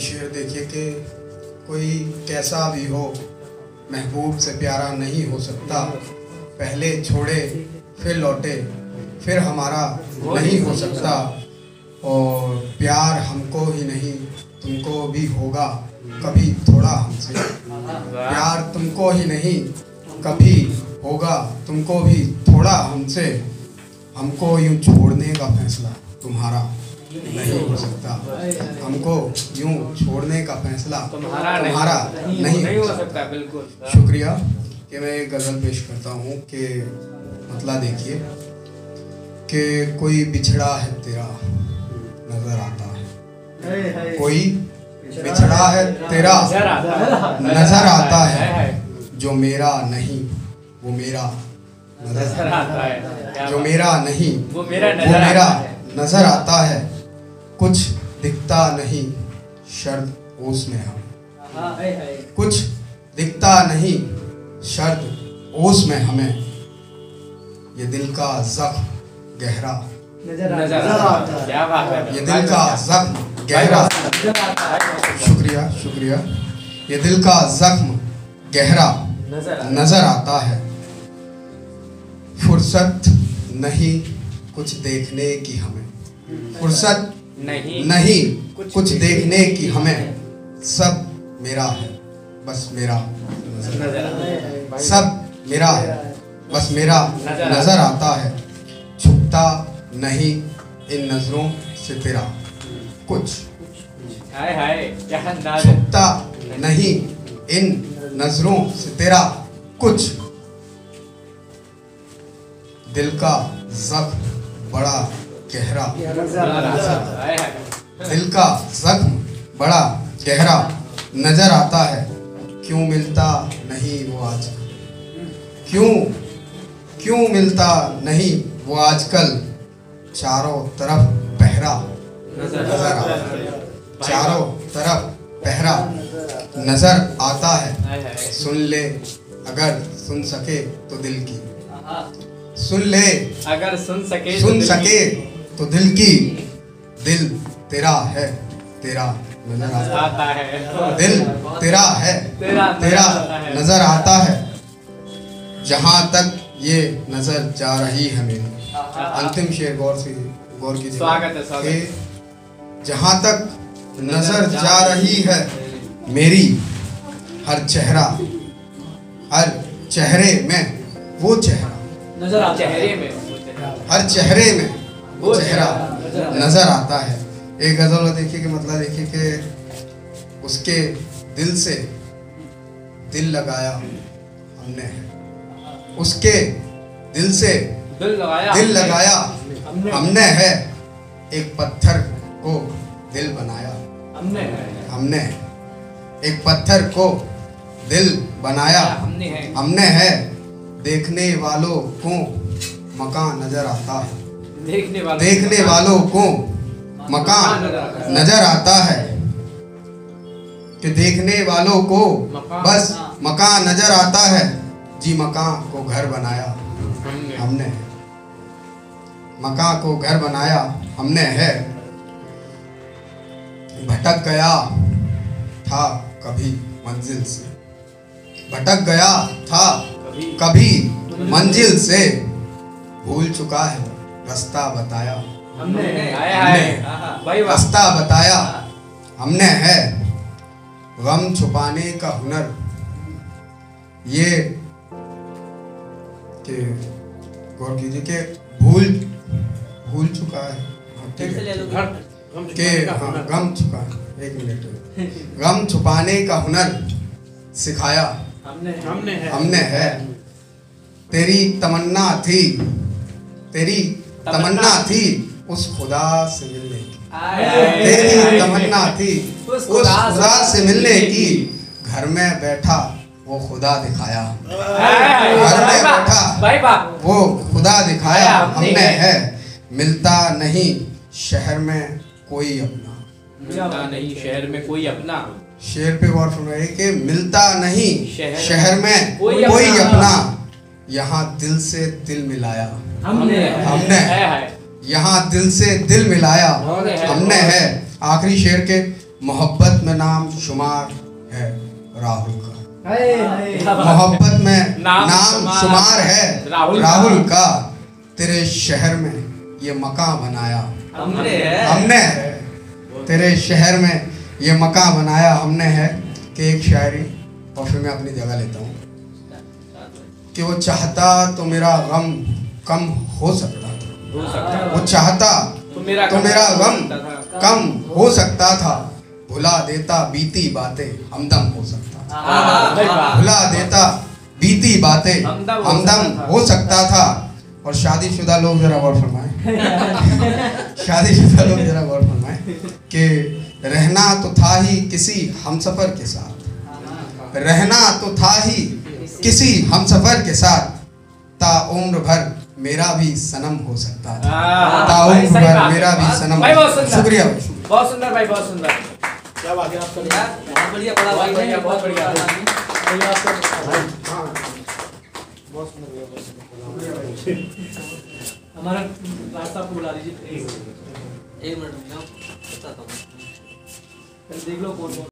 शेर देखिए कि कोई कैसा भी हो, महबूब से प्यारा नहीं हो सकता। पहले छोड़े, फिर लौटे, फिर हमारा नहीं हो सकता। और प्यार हमको ही नहीं, तुमको भी होगा कभी थोड़ा हमसे। प्यार तुमको ही नहीं, कभी होगा तुमको भी थोड़ा हमसे। हमको यूँ छोड़ने का फैसला तुम्हारा। नहीं हो सकता। हमको यूँ छोड़ने का फैसला तुम्हारा नहीं। हो सकता। बिल्कुल। शुक्रिया कि मैं एक गज़ल पेश करता हूँ कि मतलब देखिए कि कोई बिछड़ा है तेरा नज़र आता है। कोई बिछड़ा है तेरा नज़र आता है। जो मेरा नहीं वो मेरा नज़र आता है। जो मेरा नहीं वो मेरा नज़र आता है। कुछ दिखता नहीं शर्द ओस में हम। कुछ दिखता नहीं शर्द ओस में हमें। ये दिल का जख्म गहरा। नज़र आता है। क्या बात है? ये दिल का जख्म गहरा। शुक्रिया शुक्रिया। ये दिल का जख्म गहरा नज़र नज़र आता है। फुर्सत नहीं कुछ देखने की हमें। फुर्सत नहीं। नहीं कुछ कुछ देखने की हमें सब मेरा है बस मेरा। है सब मेरा है बस मेरा नज़र आता है। छुपता नहीं इन नज़रों से तेरा कुछ हाय हाय क्या अंदाज छुपता नहीं इन नज़रों से तेरा। कुछ दिल का जख्म बड़ा गहरा। दिल का जख्म बड़ा गहरा नज़र आता है। क्यों मिलता नहीं वो आज? क्यों क्यों मिलता नहीं वो आजकल? चारों तरफ़ पहरा नज़र आता है। चारों तरफ़ पहरा नज़र आता है। सुन ले अगर सुन सके तो दिल की। सुन ले। अगर सुन सके तो सुन सके। तो दिल की दिल तेरा है तेरा नज़र आता है। है। दिल तेरा है तेरा नज़र आता है। जहाँ तक ये नज़र जा रही है मेरी। अंतिम शेर गौर से गौर कीजिए। है, है। जहाँ तक नज़र जा रही है मेरी हर चेहरा हर चेहरे में वो चेहरा। नज़र आता चेहरे में हर चेहरे में चेहरा चेहरा नज़र आता है। एक गज़ल देखिए कि मतलब देखिए कि उसके दिल से दिल लगाया हमने। उसके दिल से दिल लगाया दिल हमने। लगाया हमने। है। एक पत्थर को दिल बनाया। हमने हमने। एक पत्थर को दिल बनाया। हमने है। हमने है। देखने वालों को मकान नज़र आता है। देखने वालों देखने वालों को मकान नज़र आता है कि देखने वालों को बस मकान नज़र आता है। जी मकान को घर बनाया हमने। मकान को घर बनाया हमने है। भटक गया था कभी मंजिल से। भटक गया था कभी। मंजिल से। भूल चुका है। रास्ता बताया। हमने। हाय हाय। भाई रास्ता बताया। हमने है। गम छुपाने का हुनर। ये कि गौर कीजिए कि भूल भूल चुका है। हाँ, है के हाँ, गम छुपा एक मिनट। गम छुपाने का हुनर सिखाया। हमने हमने है। हमने है। तेरी तमन्ना थी। तेरी तमन्ना थी उस खुदा से मिलने की। तेरी तमन्ना थी उस खुदा से मिलने की। घर में बैठा वो खुदा दिखाया। घर में बैठा वो खुदा दिखाया हमने है। मिलता नहीं शहर में कोई अपना। मिलता नहीं शहर में कोई अपना। शेर पे गौर फरमाइए कि मिलता नहीं शहर- में कोई अपना। यहाँ दिल से दिल मिलाया। हमने हमने। यहाँ दिल से दिल मिलाया। हमने है। आखिरी शेर के मोहब्बत में नाम शुमार है राहुल का। मोहब्बत में नाम नाम शुमार। है राहुल का। राहुल का। तेरे शहर में ये मका बनाया। हमने हमने। तेरे शहर में ये मकान बनाया। हमने है कि एक शायरी और फिर मैं अपनी जगह लेता हूँ। कि वो चाहता तो मेरा गम कम हो सकता था। वो चाहता तो मेरा तो गम कम हो सकता था। भुला देता बीती बातें हमदम हो सकता था। भुला देता बीती बातें हमदम हो सकता था। हो सकता था। और शादीशुदा लोग जरा गौर फरमाए। शादीशुदा लोग जरा गौर फरमाए कि रहना तो था ही किसी हमसफर के साथ। रहना तो था ही किसी हम सफ़र के साथ ता उम्र भर मेरा भी सनम हो सकता था। आहा, ता उम्र भर मेरा भी सनम भाई बहुत सुंदर। शुक्रिया। बहुत सुंदर भाई बहुत सुंदर। क्या बात है आपका? बहुत बढ़िया बहुत भाई बढ़िया, बहुत बढ़िया। बहुत सुंदर। भैया, बहुत सुंदर। हमारा रास्ता आपको बुला लीजिए एक मिनट रुक जाओ बताता हूँ। देख लो कौन कौन